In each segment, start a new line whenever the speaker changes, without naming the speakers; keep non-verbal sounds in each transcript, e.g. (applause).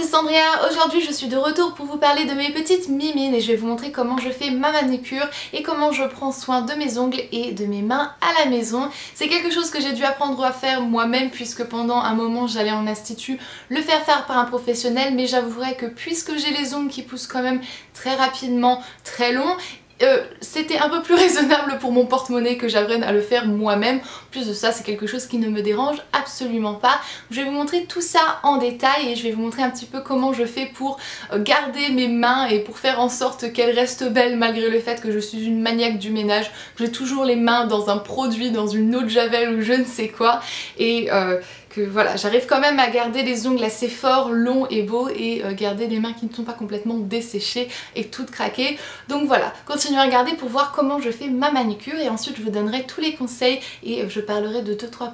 c'est Sandria, aujourd'hui je suis de retour pour vous parler de mes petites mimines et je vais vous montrer comment je fais ma manucure et comment je prends soin de mes ongles et de mes mains à la maison. C'est quelque chose que j'ai dû apprendre à faire moi-même puisque pendant un moment j'allais en institut le faire faire par un professionnel mais j'avouerai que puisque j'ai les ongles qui poussent quand même très rapidement, très longs euh, c'était un peu plus (laughs) raisonnable pour mon porte-monnaie que j'apprenne à le faire moi-même. Plus de ça, c'est quelque chose qui ne me dérange absolument pas. Je vais vous montrer tout ça en détail et je vais vous montrer un petit peu comment je fais pour euh, garder mes mains et pour faire en sorte qu'elles restent belles malgré le fait que je suis une maniaque du ménage. J'ai toujours les mains dans un produit, dans une eau de javel ou je ne sais quoi. Et euh, voilà, j'arrive quand même à garder les ongles assez forts, longs et beaux et euh, garder les mains qui ne sont pas complètement desséchées et toutes craquées. Donc voilà, continuez à regarder pour voir comment je fais ma manicure et ensuite je vous donnerai tous les conseils et euh, je parlerai de 2-3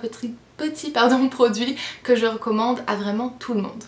petits, (laughs) produits que je recommande à vraiment tout le monde.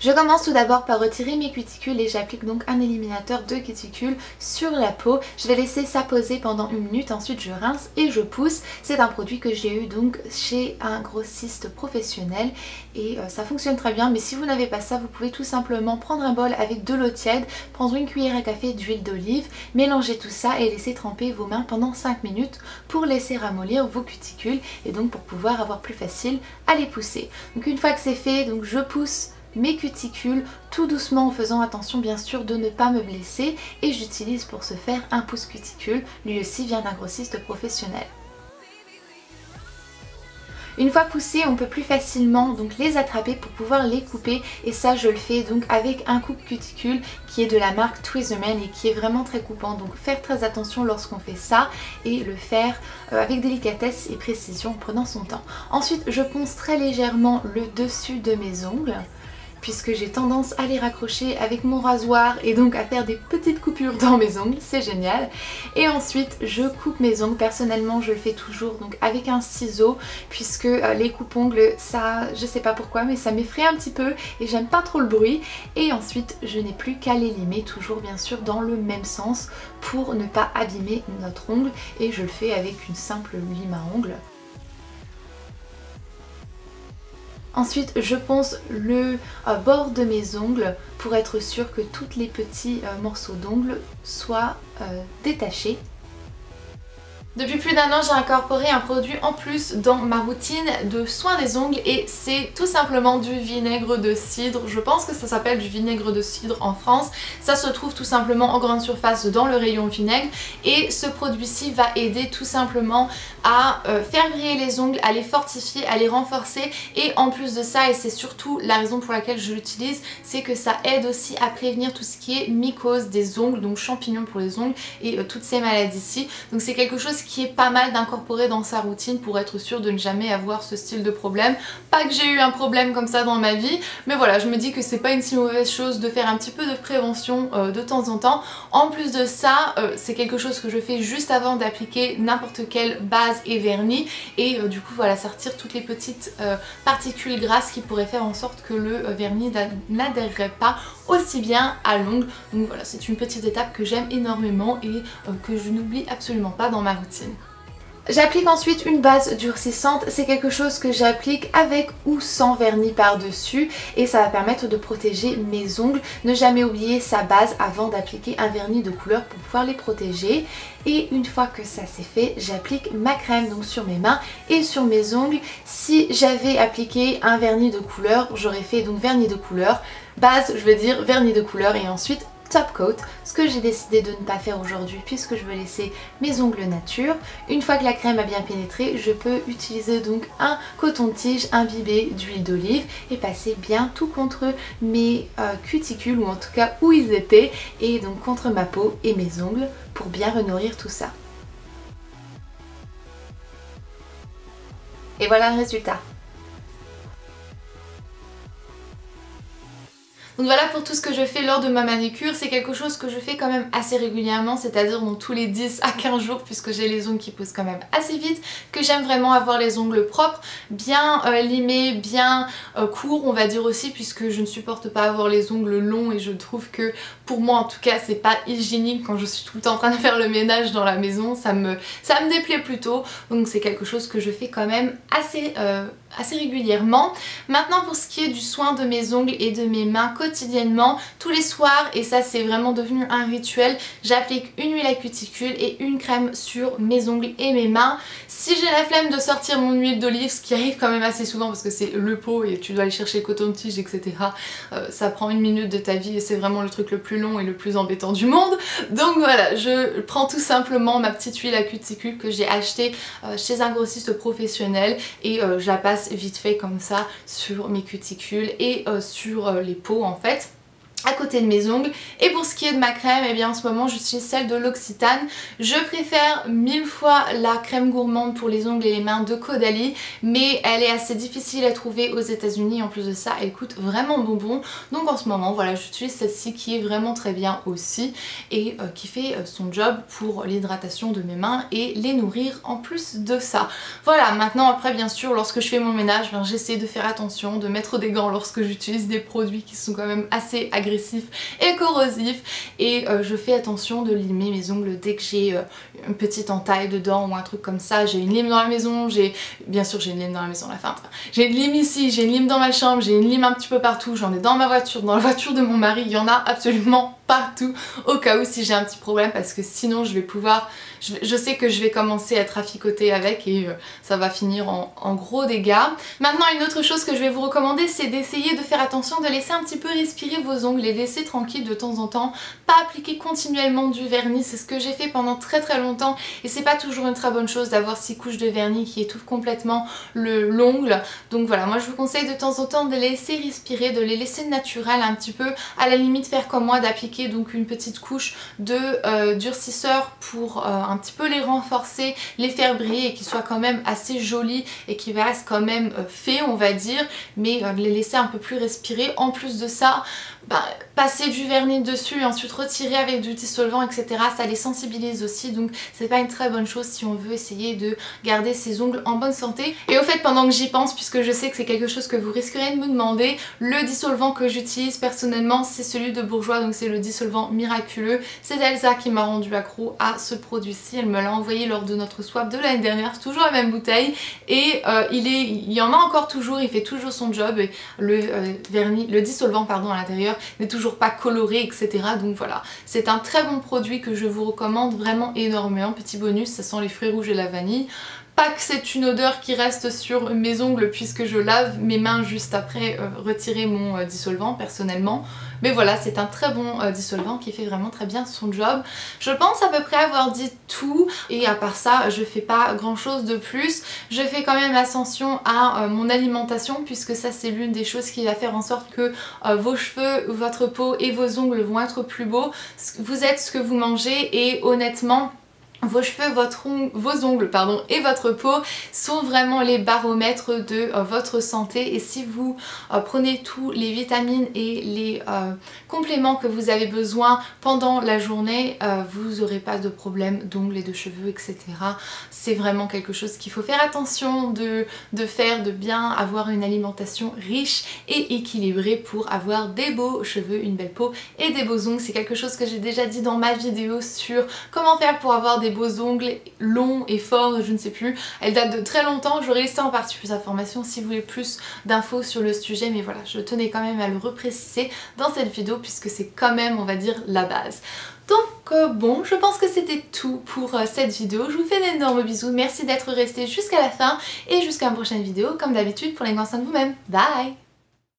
Je commence tout d'abord par retirer mes cuticules et j'applique donc un éliminateur de cuticules sur la peau. Je vais laisser ça poser pendant une minute, ensuite je rince et je pousse. C'est un produit que j'ai eu donc chez un grossiste professionnel et euh, ça fonctionne très bien. Mais si vous n'avez pas ça, vous pouvez tout simplement prendre un bol avec de l'eau tiède, prendre une cuillère à café d'huile d'olive, mélanger tout ça et laisser tremper vos mains pendant 5 minutes pour laisser ramollir vos cuticules et donc pour pouvoir avoir plus facile à les pousser. Donc une fois que c'est fait, donc je pousse mes cuticules tout doucement en faisant attention bien sûr de ne pas me blesser et j'utilise pour ce faire un pouce cuticule, lui aussi vient d'un grossiste professionnel. Une fois poussés, on peut plus facilement donc les attraper pour pouvoir les couper et ça je le fais donc avec un coupe cuticule qui est de la marque Tweezerman et qui est vraiment très coupant donc faire très attention lorsqu'on fait ça et le faire euh, avec délicatesse et précision en prenant son temps. Ensuite je ponce très légèrement le dessus de mes ongles puisque j'ai tendance à les raccrocher avec mon rasoir et donc à faire des petites coupures dans mes ongles, c'est génial. Et ensuite je coupe mes ongles, personnellement je le fais toujours donc avec un ciseau puisque euh, les coupes-ongles ça je sais pas pourquoi mais ça m'effraie un petit peu et j'aime pas trop le bruit. Et ensuite je n'ai plus qu'à les limer toujours bien sûr dans le même sens pour ne pas abîmer notre ongle et je le fais avec une simple lime à ongles. Ensuite, je ponce le euh, bord de mes ongles pour être sûr que tous les petits euh, morceaux d'ongles soient euh, détachés depuis plus d'un an, j'ai incorporé un produit en plus dans ma routine de soins des ongles et c'est tout simplement du vinaigre de cidre. Je pense que ça s'appelle du vinaigre de cidre en France. Ça se trouve tout simplement en grande surface dans le rayon vinaigre et ce produit-ci va aider tout simplement à euh, faire briller les ongles, à les fortifier, à les renforcer et en plus de ça, et c'est surtout la raison pour laquelle je l'utilise, c'est que ça aide aussi à prévenir tout ce qui est mycose des ongles, donc champignons pour les ongles et euh, toutes ces maladies-ci. Donc c'est quelque chose qui est pas mal d'incorporer dans sa routine pour être sûr de ne jamais avoir ce style de problème. Pas que j'ai eu un problème comme ça dans ma vie, mais voilà, je me dis que c'est pas une si mauvaise chose de faire un petit peu de prévention euh, de temps en temps. En plus de ça, euh, c'est quelque chose que je fais juste avant d'appliquer n'importe quelle base et vernis et euh, du coup voilà, sortir toutes les petites particules grasses qui pourraient faire en sorte que le vernis n'adhérerait pas aussi bien à l'ongle. Donc voilà, c'est une petite étape que j'aime énormément et que je n'oublie absolument pas dans ma routine. J'applique ensuite une base durcissante, c'est quelque chose que j'applique avec ou sans vernis par-dessus et ça va permettre de protéger mes ongles. Ne jamais oublier sa base avant d'appliquer un vernis de couleur pour pouvoir les protéger. Et une fois que ça c'est fait, j'applique ma crème donc sur mes mains et sur mes ongles. Si j'avais appliqué un vernis de couleur, j'aurais fait donc vernis de couleur, base je veux dire vernis de couleur et ensuite ce que j'ai décidé de ne pas faire aujourd'hui puisque je veux laisser mes ongles nature. Une fois que la crème a bien pénétré, je peux utiliser donc un coton-tige imbibé d'huile d'olive et passer bien tout contre mes euh, cuticules ou en tout cas où ils étaient et donc contre ma peau et mes ongles pour bien renourrir tout ça. Et voilà le résultat. Donc voilà pour tout ce que je fais lors de ma manicure, c'est quelque chose que je fais quand même assez régulièrement, c'est-à-dire dans tous les 10 à 15 jours puisque j'ai les ongles qui poussent quand même assez vite, que j'aime vraiment avoir les ongles propres, bien euh, limés, bien euh, courts on va dire aussi puisque je ne supporte pas avoir les ongles longs et je trouve que pour moi en tout cas c'est pas hygiénique quand je suis tout le temps en train de faire le ménage dans la maison, ça me, ça me déplaît plutôt. Donc c'est quelque chose que je fais quand même assez, euh, assez régulièrement. Maintenant pour ce qui est du soin de mes ongles et de mes mains quotidiennement, tous les soirs, et ça c'est vraiment devenu un rituel, j'applique une huile à cuticule et une crème sur mes ongles et mes mains. Si j'ai la flemme de sortir mon huile d'olive, ce qui arrive quand même assez souvent parce que c'est le pot et tu dois aller chercher coton-tige etc. Euh, ça prend une minute de ta vie et c'est vraiment le truc le plus long et le plus embêtant du monde. Donc voilà, je prends tout simplement ma petite huile à cuticule que j'ai achetée euh, chez un grossiste professionnel et euh, je la passe vite fait comme ça sur mes cuticules et sur les peaux en fait à côté de mes ongles. Et pour ce qui est de ma crème et eh bien en ce moment j'utilise celle de l'Occitane. Je préfère mille fois la crème gourmande pour les ongles et les mains de Caudalie mais elle est assez difficile à trouver aux états unis en plus de ça elle coûte vraiment bonbon. Donc en ce moment voilà j'utilise celle-ci qui est vraiment très bien aussi et euh, qui fait euh, son job pour l'hydratation de mes mains et les nourrir en plus de ça. Voilà maintenant après bien sûr lorsque je fais mon ménage j'essaie de faire attention de mettre des gants lorsque j'utilise des produits qui sont quand même assez et corrosif et euh, je fais attention de limer mes ongles dès que j'ai euh, une petite entaille dedans ou un truc comme ça. J'ai une lime dans la maison, j'ai bien sûr j'ai une lime dans la maison la fin. J'ai une lime ici, j'ai une lime dans ma chambre, j'ai une lime un petit peu partout, j'en ai dans ma voiture, dans la voiture de mon mari, il y en a absolument partout au cas où si j'ai un petit problème parce que sinon je vais pouvoir je, sais que je vais commencer à traficoter avec et euh, ça va finir en, gros dégâts. Maintenant une autre chose que je vais vous recommander c'est d'essayer de faire attention de laisser un petit peu respirer vos ongles et laisser tranquille de temps en temps pas appliquer continuellement du vernis c'est ce que j'ai fait pendant très très longtemps et c'est pas toujours une très bonne chose d'avoir 6 couches de vernis qui étouffent complètement l'ongle donc voilà moi je vous conseille de temps en temps de les laisser respirer de les laisser naturels un petit peu à la limite faire comme moi d'appliquer donc une petite couche de euh, durcisseur pour euh, un petit peu les renforcer, les faire briller et qu'ils soient quand même assez jolis et qu'ils restent quand même euh, faits on va dire mais les laisser un peu plus respirer. En plus de ça, bah, passer du vernis dessus et ensuite retirer avec du dissolvant etc ça les sensibilise aussi. Donc c'est pas une très bonne chose si on veut essayer de garder ses ongles en bonne santé. Et au fait pendant que j'y pense puisque je sais que c'est quelque chose que vous risquerez de me demander le dissolvant que j'utilise personnellement c'est celui de Bourjois donc c'est le dissolvant miraculeux. C'est Elsa qui m'a rendu accro à ce produit-ci. Elle me l'a envoyé lors de notre swap de l'année dernière toujours la même bouteille. Et euh, il, est, il y en a encore toujours il fait toujours son job. Et le euh, vernis le dissolvant pardon à l'intérieur n'est toujours pas coloré etc donc voilà c'est un très bon produit que je vous recommande vraiment énormément. Petit bonus ça sent les fruits rouges et la vanille pas que c'est une odeur qui reste sur mes ongles puisque je lave mes mains juste après euh, retirer mon euh, dissolvant personnellement. Mais voilà, c'est un très bon euh, dissolvant qui fait vraiment très bien son job. Je pense à peu près avoir dit tout et à part ça, je fais pas grand chose de plus. Je fais quand même attention à mon alimentation puisque ça c'est l'une des choses qui va faire en sorte que vos cheveux, votre peau et vos ongles vont être plus beaux. Vous êtes ce que vous mangez et honnêtement vos cheveux, votre vos ongles pardon, et votre peau sont vraiment les baromètres de euh, votre santé et si vous euh, prenez tous les vitamines et les euh, compléments que vous avez besoin pendant la journée, vous n'aurez pas de problème d'ongles et de cheveux etc. C'est vraiment quelque chose qu'il faut faire attention de, de faire, de bien avoir une alimentation riche et équilibrée pour avoir des beaux cheveux, une belle peau et des beaux ongles. C'est quelque chose que j'ai déjà dit dans ma vidéo sur comment faire pour avoir des beaux ongles longs et forts, je ne sais plus. Elle date de très longtemps, j'aurais listé en partie plus d'informations si vous voulez plus d'infos sur le sujet, mais voilà, je tenais quand même à le repréciser dans cette vidéo puisque c'est quand même, on va dire, la base. Donc euh, bon, je pense que c'était tout pour euh, cette vidéo. Je vous fais d'énormes bisous, merci d'être resté jusqu'à la fin et jusqu'à une prochaine vidéo comme d'habitude pour les de vous-même. Bye